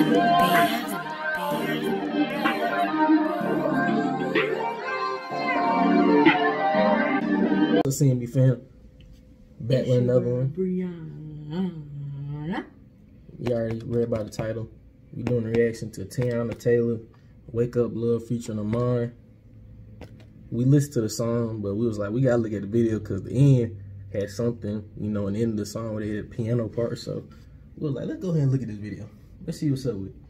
Let's see me fam. Back with another one. Brianna. You already read about the title. We doing a reaction to Teyana Taylor, Wake Up Love featuring Iman. We listened to the song, but we was like, we gotta look at the video because the end had something, you know, an end of the song where they had a piano part. So we was like, let's go ahead and look at this video. Let's see what's up with it.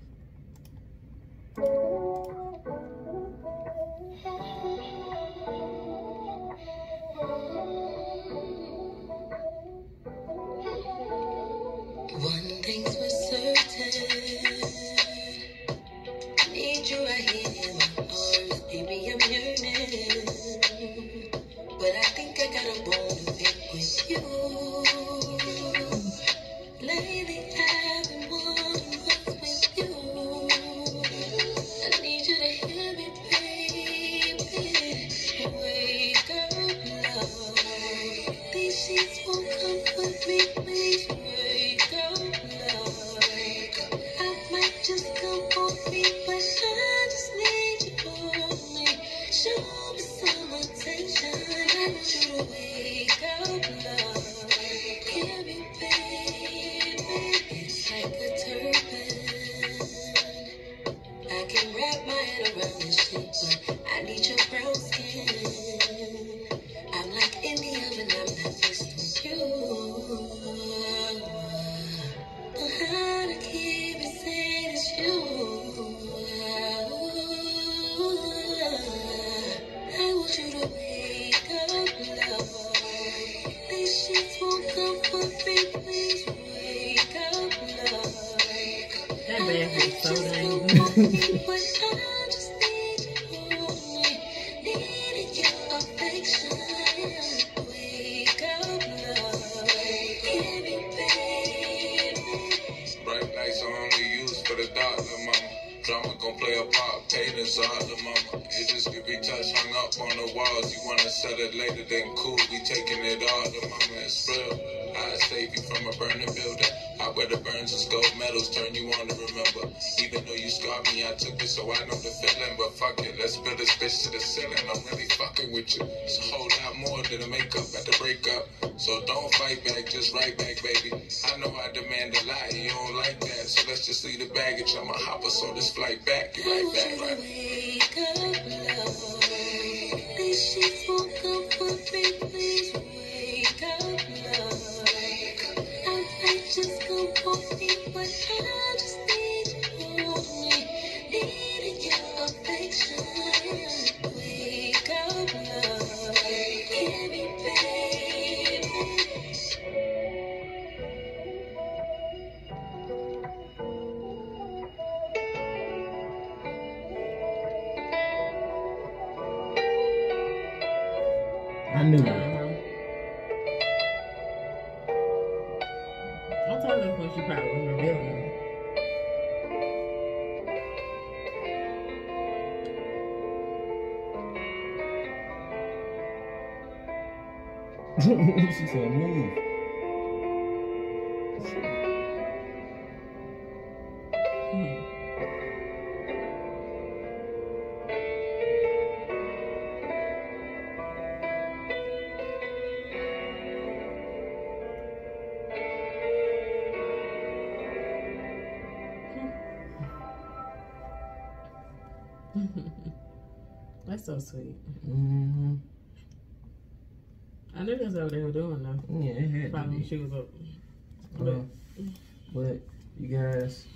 That is so dang Play a part, pain is hard, little mama. It just could be touched, hung up on the walls. You wanna sell it later, then cool, we taking it all, little mama. It's real. I save you from a burning building. I wear the burns as gold medals, turn you on to remember. Even though you scarred me, I took it, so I know the feeling. But fuck it, let's build this bitch to the ceiling. I'm really fucking with you. It's a whole lot more than a makeup at the breakup. So don't fight back, just right back, baby. I know I demand a lot, you don't like that. So let's just leave the baggage. I'ma hop us on this flight back. Right back, right? wake up, love. Sheets won't comfort me, I knew it. I'm telling you what she probably was revealing. she said move. That's so sweet. Mm-hmm. I knew that's what they were doing though. Yeah, it had to Probably when be. she was up. Uh, but you guys,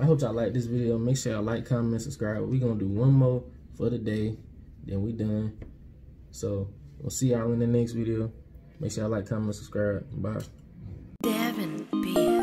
I hope y'all like this video. Make sure y'all like, comment, subscribe. We're gonna do one more for the day, then we done. So we'll see y'all in the next video. Make sure y'all like, comment, subscribe. Bye. Devin B.